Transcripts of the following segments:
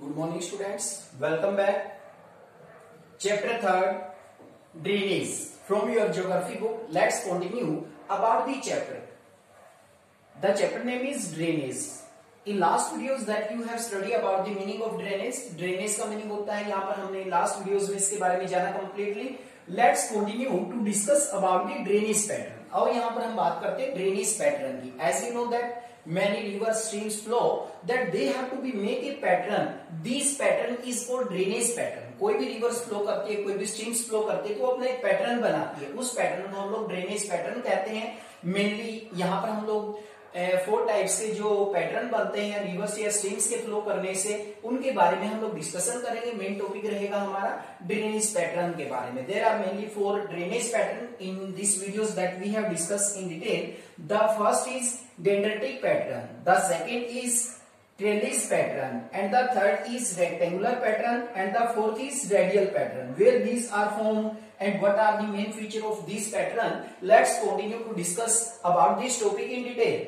Good morning students welcome back chapter third drainage from your geography book let's continue about the chapter the chapter name is drainage in last videos that you have study about the meaning of drainage drainage का meaning होता है, यहाँ पर हमने last videos में इसके बारे में जाना completely let's continue to discuss about the drainage pattern और यहाँ पर हम बात करते हैं ड्रेनेज पैटर्न की. As you know that many river streams flow that they have to be make a pattern this pattern is called drainage pattern कोई भी रिवर्स फ्लो करती है कोई भी स्ट्रीम्स फ्लो करती है तो अपना एक पैटर्न बनाती है उस पैटर्न को हम लोग ड्रेनेज पैटर्न कहते हैं मेनली यहाँ पर हम लोग फोर टाइप्स के जो पैटर्न बनते हैं रिवर्स या स्ट्रीम्स के फ्लो करने से, उनके बारे में हम लोग डिस्कशन करेंगे। मेन टॉपिक रहेगा हमारा ड्रेनेज पैटर्न के बारे में। There are mainly four drainage pattern in this videos that we have discuss in detail the first is dendritic pattern the second is trellis pattern and the third is rectangular pattern and the fourth is radial pattern where these are form and what are the main feature of this pattern, let's continue to discuss about this topic in detail.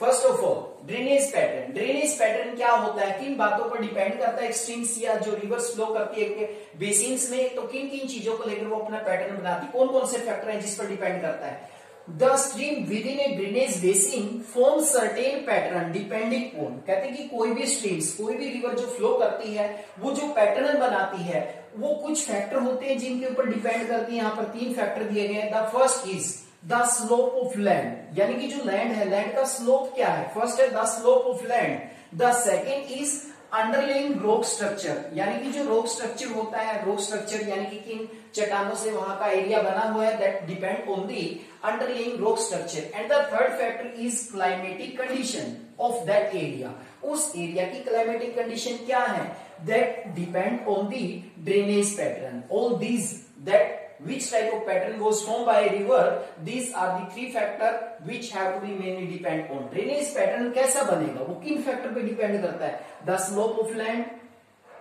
First of all drainage pattern drainage pattern क्या होता है? किन बातों पर depend करता है? Streams या जो रिवर्स फ्लो करती है बेसिन्स में तो किन किन चीज़ों को लेकर वो अपना पैटर्न बनाती है? कौन कौन से फैक्टर है जिस पर डिपेंड करता है? The stream within a drainage basin form certain pattern depending on कहते हैं कि कोई भी स्ट्रीम्स कोई भी रिवर जो फ्लो करती है, वो जो पैटर्न बनाती है, वो कुछ फैक्टर होते हैं जिनके ऊपर डिपेंड करती है। यहाँ पर तीन फैक्टर दिए गए the first is the slope of land, यानी कि जो लैंड है, लैंड का स्लोप क्या है? फ़र्स्ट है the slope of land, the second is underlying rock structure यानी कि जो रोक स्ट्रक्चर होता है रोक स्ट्रक्चर यानी कि किन चट्टानों से वहाँ का एरिया बना हुआ है that depend on the underlying rock structure and the third factor is climatic condition of that area उस एरिया की क्लाइमेटिक कंडीशन क्या है? That depend on the drainage pattern all these that which type of pattern was formed by a river these are the three factor which have to be mainly depend on drainage pattern कैसा बनेगा वो किन factor पे depend करता है the slope of land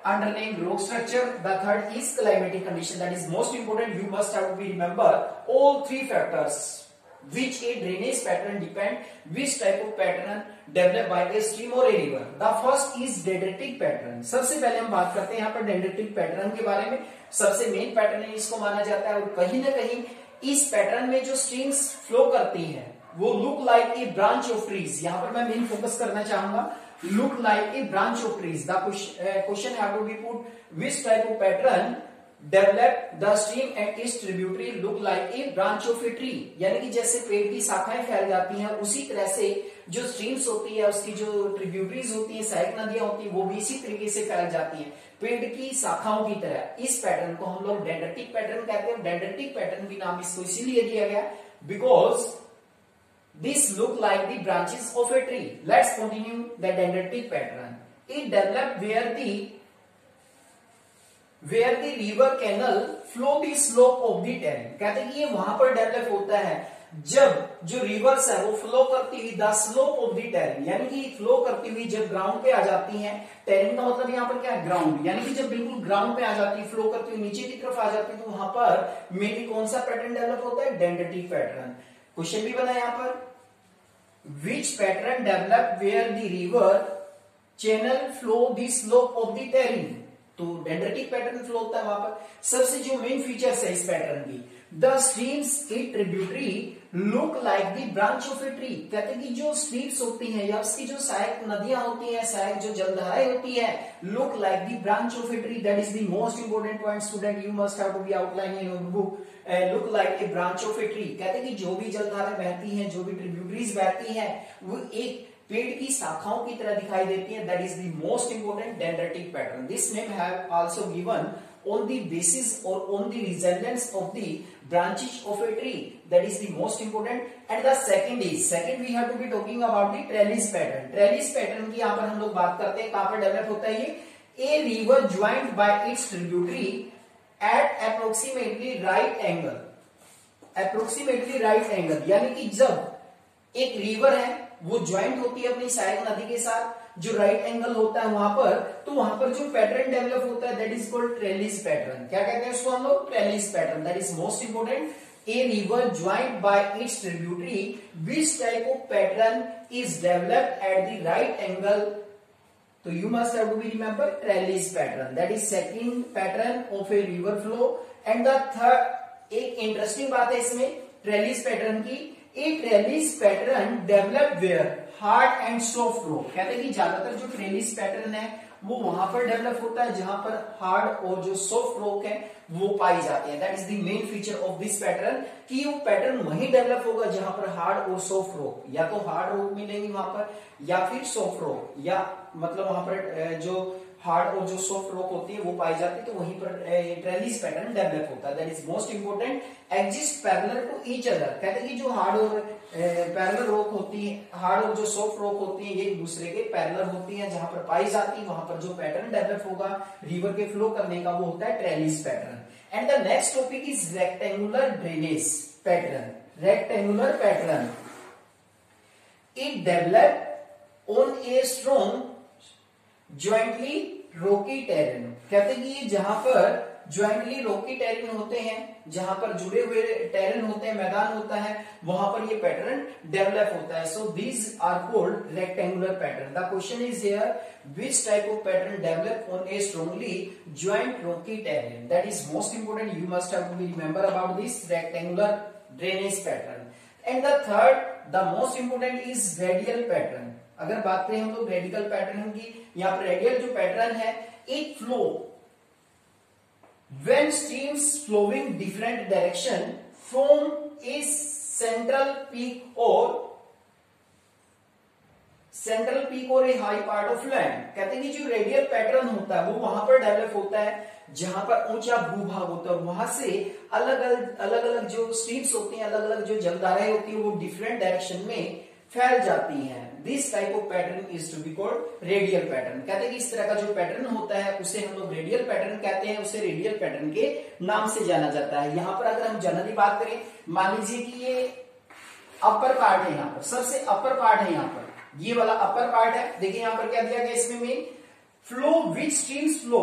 underlying rock structure the third is climatic condition that is most important you must have to be remember all three factors which a drainage pattern depend, which type of pattern developed by a stream or a river. The first is dendritic pattern. सबसे पहले हम बात करते हैं यहाँ पर dendritic pattern के बारे में। सबसे मेन पैटर्न इसको माना जाता है और कहीं ना कहीं इस पैटर्न में जो स्ट्रीम्स फ्लो करती हैं, वो look like a branch of trees यहाँ पर मैं मेन फोकस करना चाहूँगा। Look like a branch of trees the question have to be put which type of pattern develop the stream and is tributary look like a branch of a tree यानी कि जैसे पेड़ की शाखाएँ फैल जाती हैं, उसी तरह से जो स्ट्रीम्स होती है, उसकी जो ट्रिब्यूटरीज होती है, सहायक नदियाँ होती है, वो भी इसी तरीके से फैल जाती हैं। पेड़ की शाखाओं की तरह। इस पैटर्न को हम लोग डेंडेटिक पैटर्न कहते हैं। डेंडेटिक पैटर्न भी नाम इसको इसीलिए दिया गया because this look like the branches of a tree let's continue the dendritic pattern it develop where the where the river canal flow the slope of the terrain कहते हैं कि ये वहाँ पर डेवलप होता है। जब जो रिवर्स है, वो फ्लो करती हुई the slope of the terrain यानी कि फ्लो करती हुई जब ग्राउंड पे आ जाती हैं टेरेन का मतलब यहाँ पर क्या है? ग्राउंड यानी कि जब बिल्कुल ग्राउंड पे आ जाती है फ्लो करती हुई नीचे की तरफ़ आ जाती है तो वहाँ पर मेनली कौन सा पैटर्न डेवलप होता है? डेंडेटिक पैटर्न क्वेश्चन भी बना यहाँ पर। Which pattern develop where the river channel flow the slope of the terrain तो डेंड्रेटिक पैटर्न फ्लो होता है वहाँ पर। सबसे जो मेन फीचर्स है इस पैटर्न की। The streams a tributary look like the branch of a tree कहते हैं कि जो स्ट्रीम्स होती हैं या उसकी जो सहायक नदियाँ होती हैं, सहायक जो जलधाराएँ होती है look like the branch of a tree that is the most important point student you must have to be outline in your book look like a branch of a tree कहते हैं कि जो भी जलधाराएँ बहती हैं, जो भी ट्रिब्यूटरीज बहती हैं, वो एक पेड़ की शाखाओं की तरह दिखाई देती है। That is the most important dendritic pattern this name have also given on the basis और on the resemblance of the branches of a tree that is the most important and the second is second we have to be talking about the trellis pattern trellis pattern की यहाँ पर हम लोग बात करते हैं। कहाँ पर डेवलप होता है ये? A river joined by its tributary at approximately right angle approximately right angle यानी कि जब एक रिवर है वो ज्वाइंट होती है अपनी सहायक नदी के साथ, जो राइट एंगल होता है वहाँ पर तो वहाँ पर जो पैटर्न डेवलप होता है that is called trellis pattern क्या कहते हैं उसको हम लोग? Trellis pattern that is most important a river joined by its tributary which type of pattern is developed at the right angle तो you must have to be remember trellis pattern that is second pattern of a river flow and the third एक interesting बात है इसमें trellis pattern की a trellis pattern develop where hard and soft rock कहते हैं कि ज़्यादातर जो ट्रेलिस पैटर्न है, वो वहाँ पर डेवलप होता है, जहाँ पर हार्ड और जो सॉफ्ट रोक है, वो पाई जाती है। That is the main feature of this pattern कि वो पैटर्न वहीं डेवलप होगा जहाँ पर हार्ड और सॉफ्ट रोक या तो हार्ड रोक मिलेगी वहाँ पर, या फिर सॉफ्ट रोक या मतलब वहाँ पर जो हार्ड और जो सॉफ्ट रॉक होती है, वो पाई जाती है तो वहीं पर ट्रेलिस पैटर्न डेवलप होता है। That is most important exist parallel to each other कहते हैं कि जो हार्ड और पैरेलल रॉक होती है, हार्ड और जो सॉफ्ट रॉक होती है, ये एक दूसरे के पैरेलल होती है, जहाँ पर पाई जाती है, वहाँ पर जो पैटर्न डेवलप होगा रिवर के फ्लो करने का वो होता है trellis pattern and the next topic is rectangular drainage pattern rectangular pattern it develop on a strong jointly rocky terrain कहते हैं कि ये जहाँ पर ज्वाइंटली रोकी टेरिन होते हैं, जहाँ पर जुड़े हुए टेरिन होते हैं, मैदान होता है, वहाँ पर ये पैटर्न डेवलप होता है। So these are called rectangular pattern the question is here which type of pattern develop on a strongly joint rocky terrain that is most important you must remember about this rectangular drainage pattern and the third the most important is radial pattern अगर बात करें हम लोग radical pattern की, यहाँ पर radial जो pattern है, एक flow when streams flowing different direction from a central peak और सेंट्रल पीक और a high part of land कहते हैं कि जो रेडियल पैटर्न होता है, वो वहाँ पर डेवलप होता है, जहाँ पर ऊँचा भूभाग होता है वहाँ से अलग अलग अलग अलग जो स्ट्रीम्स होती हैं अलग अलग जो जलधाराएँ होती है, वो डिफरेंट डायरेक्शन में फैल जाती हैं। This type of pattern is to be called radial pattern कहते हैं कि इस तरह का जो पैटर्न होता है, उसे हम लोग रेडियल पैटर्न कहते हैं, उसे रेडियल पैटर्न के नाम से जाना जाता है। यहाँ पर अगर हम जनरली बात करें, मान लीजिए कि ये अपर पार्ट है यहाँ पर, सबसे अपर पार्ट है यहाँ पर। ये वाला अपर पार्ट है, देखिए यहाँ पर क्या दिया गया इसमें main flow which streams flow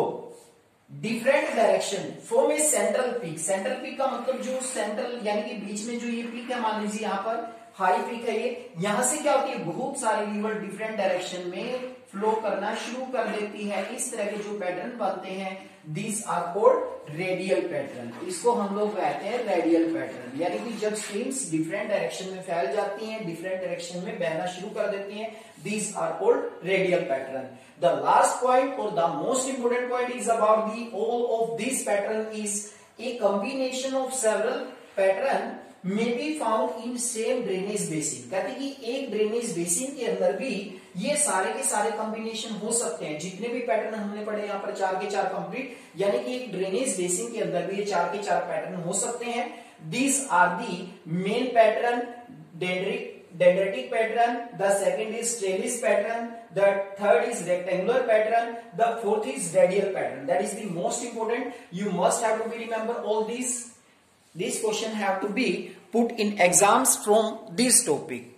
different direction from a central peak central peak का मतलब जो सेंट्रल यानी कि बीच में जो ये पीक है, मान लीजिए यहाँ पर हाई पीक है ये। यहाँ से क्या होती है? बहुत सारे रिवर डिफरेंट डायरेक्शन में फ्लो करना शुरू कर देती है। इस तरह के जो पैटर्न बनते हैं these are called radial pattern इसको हम लोग कहते हैं रेडियल पैटर्न यानी कि जब स्ट्रीम्स डिफरेंट डायरेक्शन में फैल जाती हैं डिफरेंट डायरेक्शन में बहना शुरू कर देती हैं these are called radial pattern the last point और the most important point is about the all of this pattern is a combination of several pattern may be found in same drainage basin कहते कि एक drainage basin के अंदर भी ये सारे के सारे कॉम्बिनेशन हो सकते हैं। जितने भी पैटर्न हमने पढ़े यहाँ पर चार के चार कंप्लीट यानी कि एक ड्रेनेज बेसिन के अंदर भी ये चार के चार पैटर्न हो सकते हैं। These are the main pattern dendric dendritic pattern the second is trellis pattern the third is rectangular pattern the fourth is radial pattern that is the most important you must है put in exams from this topic.